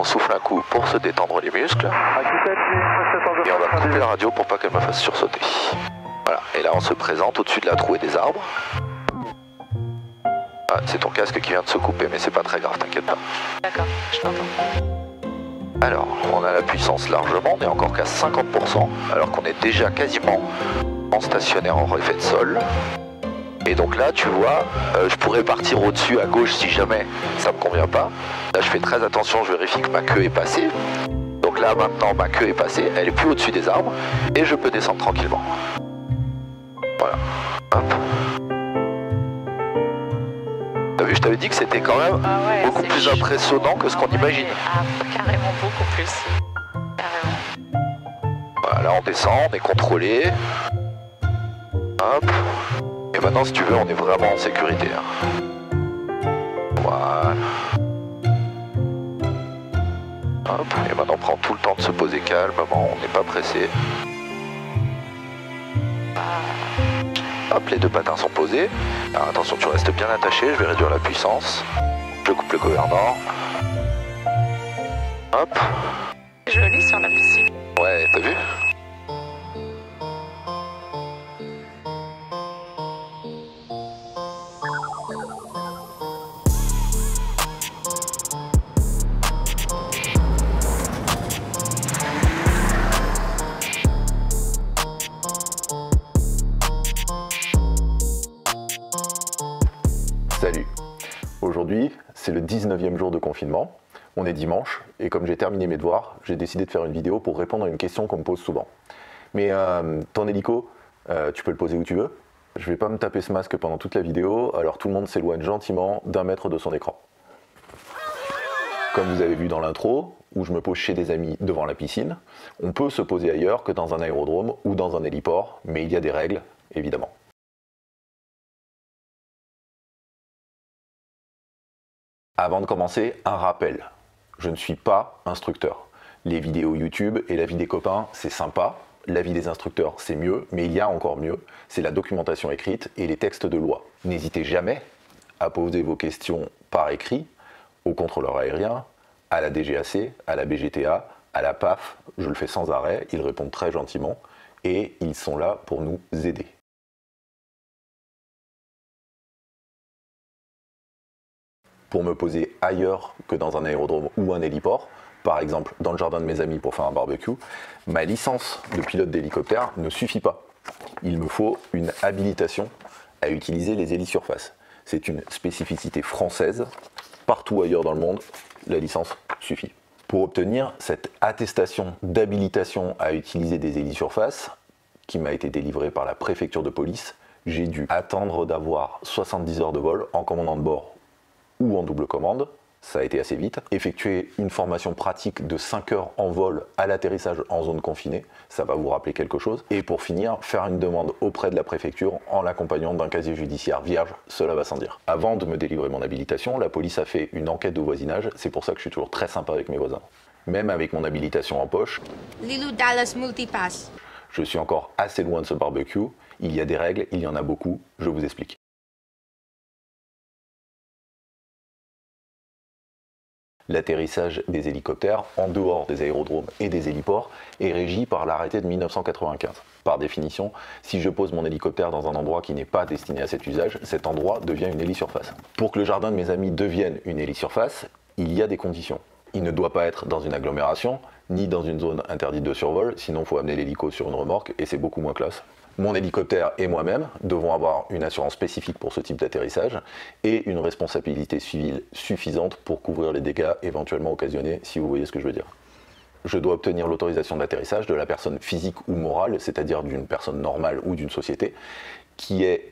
On souffle un coup pour se détendre les muscles. Et on va couper la radio pour pas qu'elle me fasse sursauter. Voilà, et là on se présente au-dessus de la trouée des arbres. Ah, c'est ton casque qui vient de se couper, mais c'est pas très grave, t'inquiète pas. D'accord, je t'entends. Alors, on a la puissance largement, on est encore qu'à 50%, alors qu'on est déjà quasiment en stationnaire en effet de sol. Et donc là, tu vois, euh, je pourrais partir au-dessus à gauche si jamais ça me convient pas. Là, je fais très attention, je vérifie que ma queue est passée. Donc là, maintenant, ma queue est passée, elle est plus au-dessus des arbres, et je peux descendre tranquillement. Voilà. Hop. T'as vu, je t'avais dit que c'était quand même Ah ouais, beaucoup plus impressionnant que ce qu'on ouais, imagine. Ah, carrément beaucoup plus. Carrément. Voilà, là on descend, on est contrôlé. Hop. Maintenant, si tu veux, on est vraiment en sécurité. hein. Voilà. Hop. Et maintenant, on prend tout le temps de se poser calmement, on n'est pas pressé. Hop, les deux patins sont posés. Alors attention, tu restes bien attaché, je vais réduire la puissance. Je coupe le gouverneur. Hop. Joli sur la piscine. Ouais, t'as vu? Le 19e jour de confinement. On est dimanche et comme j'ai terminé mes devoirs, j'ai décidé de faire une vidéo pour répondre à une question qu'on me pose souvent. Mais euh, ton hélico, euh, tu peux le poser où tu veux Je vais pas me taper ce masque pendant toute la vidéo, alors tout le monde s'éloigne gentiment d'un mètre de son écran. Comme vous avez vu dans l'intro, où je me pose chez des amis devant la piscine, on peut se poser ailleurs que dans un aérodrome ou dans un héliport, mais il y a des règles, évidemment. Avant de commencer, un rappel. Je ne suis pas instructeur. Les vidéos YouTube et la vie des copains, c'est sympa. La vie des instructeurs, c'est mieux, mais il y a encore mieux. C'est la documentation écrite et les textes de loi. N'hésitez jamais à poser vos questions par écrit au contrôleur aérien, à la DGAC, à la BGTA, à la PAF. Je le fais sans arrêt, ils répondent très gentiment et ils sont là pour nous aider. Pour me poser ailleurs que dans un aérodrome ou un héliport, par exemple dans le jardin de mes amis pour faire un barbecue, ma licence de pilote d'hélicoptère ne suffit pas. Il me faut une habilitation à utiliser les hélisurfaces. C'est une spécificité française. Partout ailleurs dans le monde, la licence suffit. Pour obtenir cette attestation d'habilitation à utiliser des hélisurfaces, qui m'a été délivrée par la préfecture de police, j'ai dû attendre d'avoir 70 heures de vol en commandant de bord ou en double commande, ça a été assez vite. Effectuer une formation pratique de 5 heures en vol à l'atterrissage en zone confinée, ça va vous rappeler quelque chose. Et pour finir, faire une demande auprès de la préfecture en l'accompagnant d'un casier judiciaire vierge, cela va sans dire. Avant de me délivrer mon habilitation, la police a fait une enquête de voisinage, c'est pour ça que je suis toujours très sympa avec mes voisins. Même avec mon habilitation en poche, Lilou Dallas Multipass. je suis encore assez loin de ce barbecue. Il y a des règles, il y en a beaucoup, je vous explique. L'atterrissage des hélicoptères en dehors des aérodromes et des héliports est régi par l'arrêté de 1995. Par définition, si je pose mon hélicoptère dans un endroit qui n'est pas destiné à cet usage, cet endroit devient une hélisurface. Pour que le jardin de mes amis devienne une hélisurface, il y a des conditions. Il ne doit pas être dans une agglomération, ni dans une zone interdite de survol, sinon faut amener l'hélico sur une remorque et c'est beaucoup moins classe. Mon hélicoptère et moi-même devons avoir une assurance spécifique pour ce type d'atterrissage et une responsabilité civile suffisante pour couvrir les dégâts éventuellement occasionnés, si vous voyez ce que je veux dire. Je dois obtenir l'autorisation d'atterrissage de la personne physique ou morale, c'est-à-dire d'une personne normale ou d'une société, qui est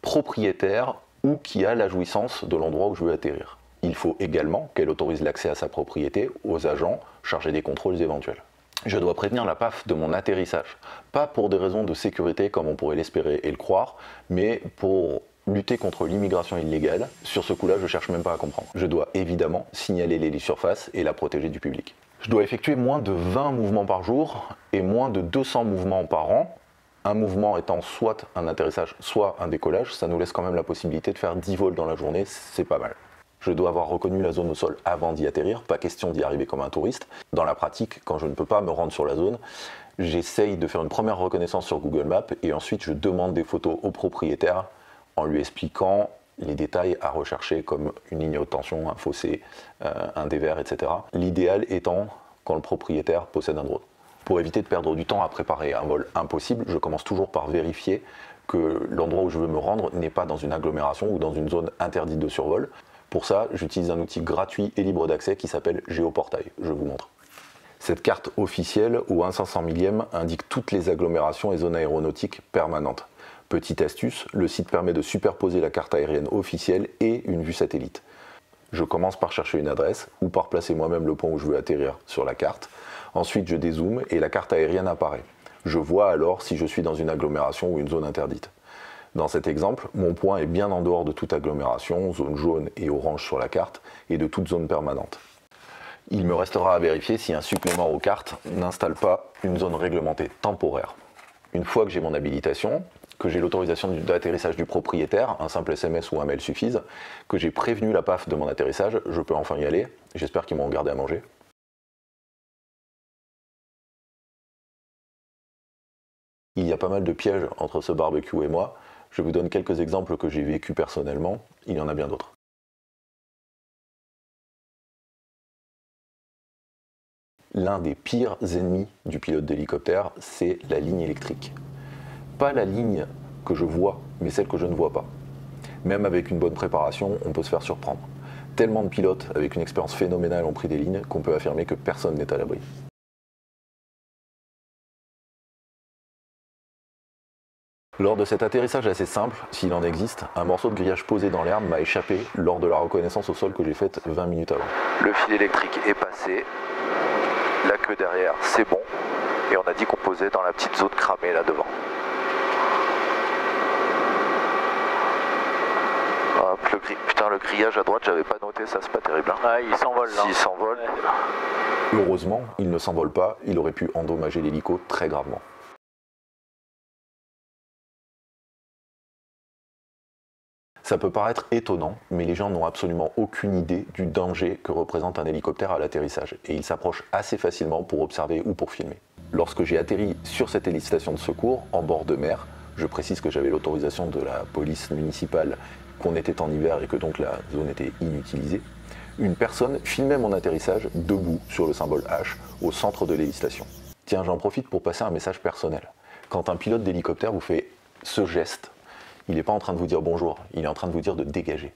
propriétaire ou qui a la jouissance de l'endroit où je veux atterrir. Il faut également qu'elle autorise l'accès à sa propriété aux agents chargés des contrôles éventuels. Je dois prévenir la PAF de mon atterrissage, pas pour des raisons de sécurité comme on pourrait l'espérer et le croire, mais pour lutter contre l'immigration illégale. Sur ce coup-là, je cherche même pas à comprendre. Je dois évidemment signaler l'hélisurface et la protéger du public. Je dois effectuer moins de 20 mouvements par jour et moins de 200 mouvements par an. Un mouvement étant soit un atterrissage, soit un décollage, ça nous laisse quand même la possibilité de faire 10 vols dans la journée, c'est pas mal. Je dois avoir reconnu la zone au sol avant d'y atterrir, pas question d'y arriver comme un touriste. Dans la pratique, quand je ne peux pas me rendre sur la zone, j'essaye de faire une première reconnaissance sur Google Maps et ensuite je demande des photos au propriétaire en lui expliquant les détails à rechercher comme une ligne haute tension, un fossé, euh, un dévers, etc. L'idéal étant quand le propriétaire possède un drone. Pour éviter de perdre du temps à préparer un vol impossible, je commence toujours par vérifier que l'endroit où je veux me rendre n'est pas dans une agglomération ou dans une zone interdite de survol. Pour ça, j'utilise un outil gratuit et libre d'accès qui s'appelle Géoportail. Je vous montre. Cette carte officielle au 1 500 millième indique toutes les agglomérations et zones aéronautiques permanentes. Petite astuce, le site permet de superposer la carte aérienne officielle et une vue satellite. Je commence par chercher une adresse ou par placer moi-même le point où je veux atterrir sur la carte. Ensuite, je dézoome et la carte aérienne apparaît. Je vois alors si je suis dans une agglomération ou une zone interdite. Dans cet exemple, mon point est bien en dehors de toute agglomération, zone jaune et orange sur la carte, et de toute zone permanente. Il me restera à vérifier si un supplément aux cartes n'installe pas une zone réglementée temporaire. Une fois que j'ai mon habilitation, que j'ai l'autorisation d'atterrissage du propriétaire, un simple SMS ou un mail suffisent, que j'ai prévenu la PAF de mon atterrissage, je peux enfin y aller. J'espère qu'ils m'ont gardé à manger. Il y a pas mal de pièges entre ce barbecue et moi. Je vous donne quelques exemples que j'ai vécu personnellement. Il y en a bien d'autres. L'un des pires ennemis du pilote d'hélicoptère, c'est la ligne électrique. Pas la ligne que je vois, mais celle que je ne vois pas. Même avec une bonne préparation, on peut se faire surprendre. Tellement de pilotes avec une expérience phénoménale ont pris des lignes qu'on peut affirmer que personne n'est à l'abri. Lors de cet atterrissage assez simple, s'il en existe, un morceau de grillage posé dans l'herbe m'a échappé lors de la reconnaissance au sol que j'ai faite 20 minutes avant. Le fil électrique est passé, la queue derrière c'est bon, et on a dit qu'on posait dans la petite zone cramée là devant. Hop, le gri- Putain, le grillage à droite, j'avais pas noté, ça c'est pas terrible. hein. Ouais, il s'envole là. S'il s'envole, Heureusement, il ne s'envole pas, il aurait pu endommager l'hélico très gravement. Ça peut paraître étonnant, mais les gens n'ont absolument aucune idée du danger que représente un hélicoptère à l'atterrissage, et ils s'approchent assez facilement pour observer ou pour filmer. Lorsque j'ai atterri sur cette hélice-station de secours, en bord de mer, je précise que j'avais l'autorisation de la police municipale, qu'on était en hiver et que donc la zone était inutilisée, une personne filmait mon atterrissage debout sur le symbole H au centre de l'hélice-station. Tiens, j'en profite pour passer un message personnel. Quand un pilote d'hélicoptère vous fait ce geste, il n'est pas en train de vous dire bonjour, il est en train de vous dire de dégager.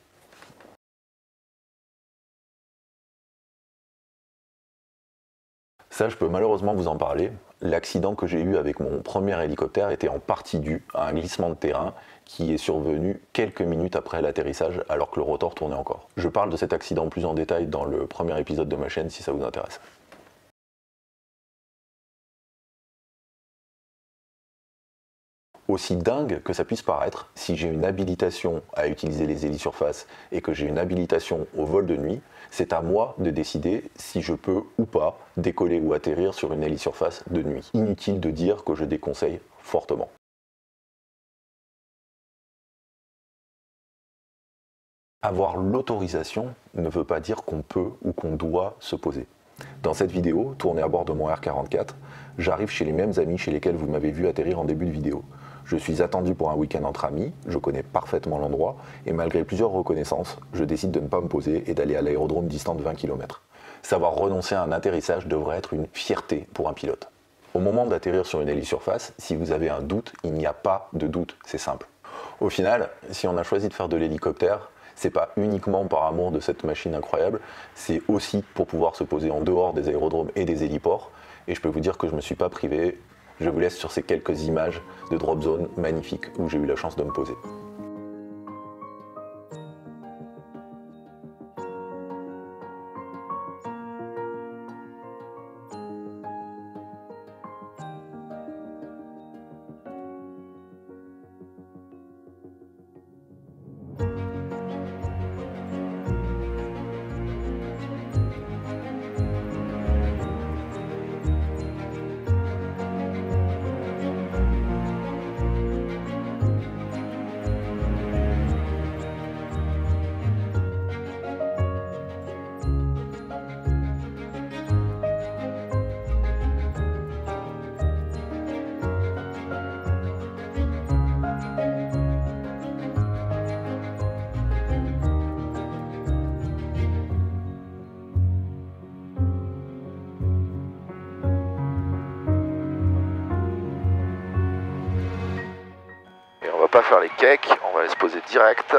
Ça, je peux malheureusement vous en parler. L'accident que j'ai eu avec mon premier hélicoptère était en partie dû à un glissement de terrain qui est survenu quelques minutes après l'atterrissage alors que le rotor tournait encore. Je parle de cet accident plus en détail dans le premier épisode de ma chaîne si ça vous intéresse. Aussi dingue que ça puisse paraître, si j'ai une habilitation à utiliser les hélisurfaces et que j'ai une habilitation au vol de nuit, c'est à moi de décider si je peux ou pas décoller ou atterrir sur une hélisurface de nuit. Inutile de dire que je déconseille fortement. Avoir l'autorisation ne veut pas dire qu'on peut ou qu'on doit se poser. Dans cette vidéo, tournée à bord de mon R44, j'arrive chez les mêmes amis chez lesquels vous m'avez vu atterrir en début de vidéo. Je suis attendu pour un week-end entre amis, je connais parfaitement l'endroit, et malgré plusieurs reconnaissances, je décide de ne pas me poser et d'aller à l'aérodrome distant de 20 km. Savoir renoncer à un atterrissage devrait être une fierté pour un pilote. Au moment d'atterrir sur une hélisurface, si vous avez un doute, il n'y a pas de doute, c'est simple. Au final, si on a choisi de faire de l'hélicoptère, c'est pas uniquement par amour de cette machine incroyable, c'est aussi pour pouvoir se poser en dehors des aérodromes et des héliports. Et je peux vous dire que je ne me suis pas privé. Je vous laisse sur ces quelques images de drop zone magnifiques où j'ai eu la chance de me poser. Faire les cakes, on va les se poser direct.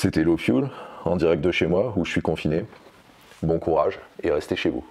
C'était Low Fuel, en direct de chez moi, où je suis confiné. Bon courage et restez chez vous.